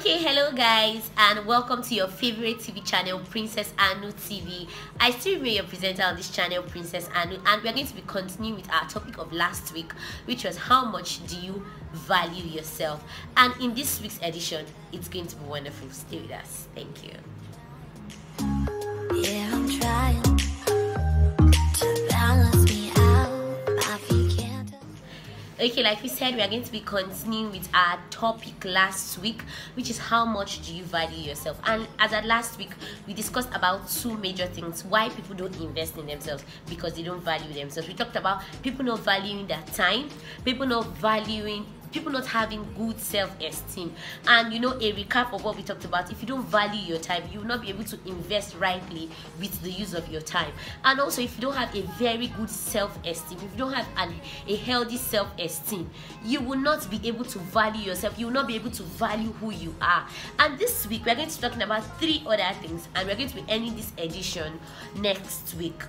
Okay, hello guys, and welcome to your favorite TV channel, Princess Anu TV. I still remain your presenter on this channel, Princess Anu, and we're going to be continuing with our topic of last week, which was how much do you value yourself? And in this week's edition, it's going to be wonderful. Stay with us. Thank you. Yeah, I'm trying Okay, like we said, we are going to be continuing with our topic last week, which is how much do you value yourself? And as at last week, we discussed about two major things why people don't invest in themselves because they don't value themselves. We talked about people not valuing their time, people not valuing people not having good self-esteem. And you know a recap of what we talked about if you don't value your time you will not be able to invest rightly with the use of your time. And also if you don't have a very good self-esteem if you don't have an, a healthy self-esteem you will not be able to value yourself. You will not be able to value who you are. And this week we're going to be talking about three other things and we're going to be ending this edition next week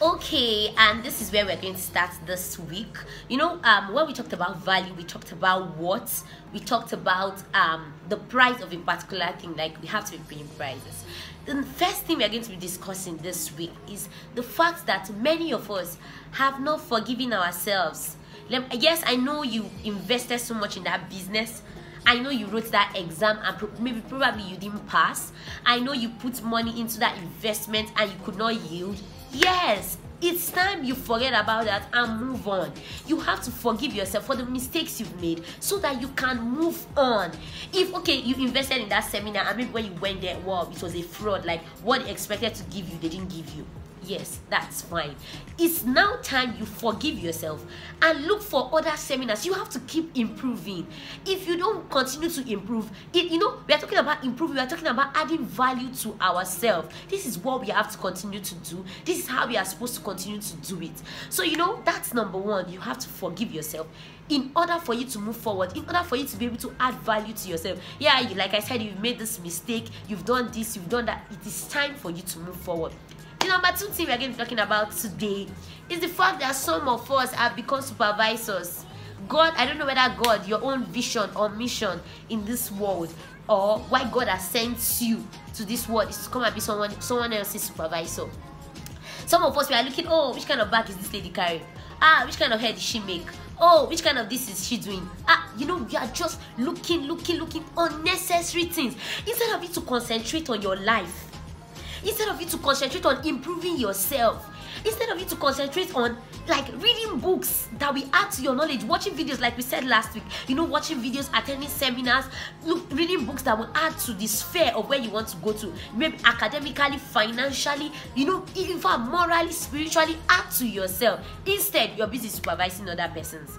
okay and this is where we're going to start this week. You know um when we talked about value we talked about what? We talked about um the price of a particular thing like we have to be paying prices. The first thing we're going to be discussing this week is the fact that many of us have not forgiven ourselves. Yes i know you invested so much in that business. I know you wrote that exam and pro- maybe probably you didn't pass. I know you put money into that investment and you could not yield. Yes, it's time you forget about that and move on. You have to forgive yourself for the mistakes you've made so that you can move on. If okay, you invested in that seminar and maybe when you went there, wow, it was a fraud. Like what they expected to give you, they didn't give you yes that's fine. It's now time you forgive yourself and look for other seminars. You have to keep improving. If you don't continue to improve it you know we are talking about improving we are talking about adding value to ourselves. This is what we have to continue to do. This is how we are supposed to continue to do it. So you know that's number one. You have to forgive yourself in order for you to move forward in order for you to be able to add value to yourself. Yeah like i said you've made this mistake you've done this you've done that. It is time for you to move forward the number two thing we're going to be talking about today is the fact that some of us have become supervisors. God, I don't know whether God, your own vision or mission in this world, or why God has sent you to this world is to come and be someone someone else's supervisor. Some of us we are looking, oh, which kind of bag is this lady carrying? Ah, which kind of hair did she make? Oh, which kind of this is she doing? Ah, you know, you are just looking, looking, looking unnecessary things instead of you to concentrate on your life instead of you to concentrate on improving yourself instead of you to concentrate on like reading books that will add to your knowledge watching videos like we said last week you know watching videos attending seminars look reading books that will add to the sphere of where you want to go to maybe academically financially you know fact morally spiritually add to yourself. Instead you're busy supervising other persons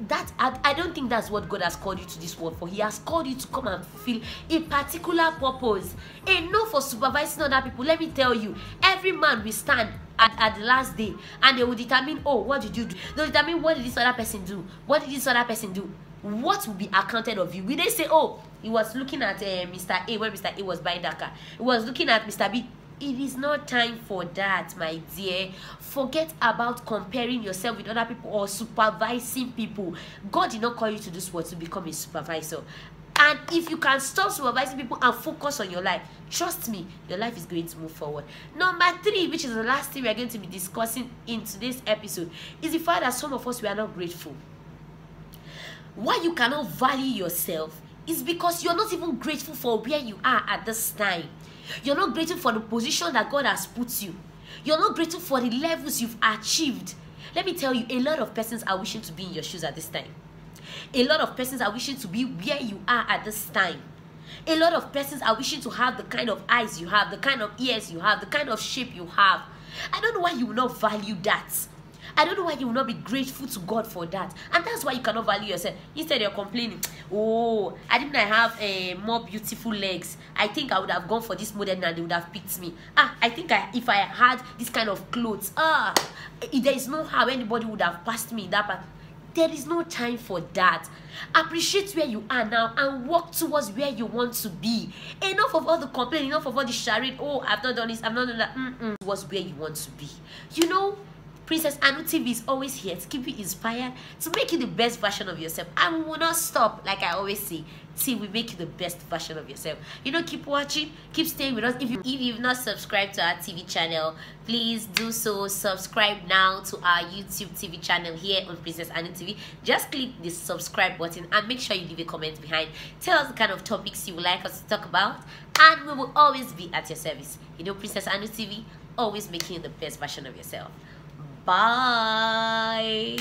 that I, I don't think that's what God has called you to this world for. He has called you to come and fulfill a particular purpose. Enough for supervising other people. Let me tell you, every man will stand at, at the last day and they will determine, oh, what did you do? They'll determine what did this other person do? What did this other person do? What will be accounted of you? Will they say, oh, he was looking at uh, Mr. A when Mr. A was buying that car? He was looking at Mr. B it is not time for that my dear. Forget about comparing yourself with other people or supervising people. God did not call you to this world to become a supervisor. And if you can stop supervising people and focus on your life trust me your life is going to move forward. Number three which is the last thing we are going to be discussing in today's episode is the fact that some of us we are not grateful. Why you cannot value yourself is because you're not even grateful for where you are at this time you're not grateful for the position that God has put you. You're not grateful for the levels you've achieved. Let me tell you, a lot of persons are wishing to be in your shoes at this time. A lot of persons are wishing to be where you are at this time. A lot of persons are wishing to have the kind of eyes you have, the kind of ears you have, the kind of shape you have. I don't know why you will not value that. I don't know why you will not be grateful to God for that. And that's why you cannot value yourself. Instead, you're complaining, oh, I didn't have uh, more beautiful legs. I think I would have gone for this model and they would have picked me. Ah, I think I, if I had this kind of clothes, ah, there is no how anybody would have passed me that part. There is no time for that. Appreciate where you are now and work towards where you want to be. Enough of all the complaining, enough of all the charade. Oh, I've not done this, I've not done that. Mm-mm. Was where you want to be. You know, Princess Anu TV is always here to keep you inspired, to make you the best version of yourself. And we will not stop, like I always say, till we make you the best version of yourself. You know, keep watching, keep staying with us. If you if you've not subscribed to our TV channel, please do so. Subscribe now to our YouTube TV channel here on Princess Anu TV. Just click the subscribe button and make sure you leave a comment behind. Tell us the kind of topics you would like us to talk about, and we will always be at your service. You know, Princess Anu TV, always making you the best version of yourself. Bye.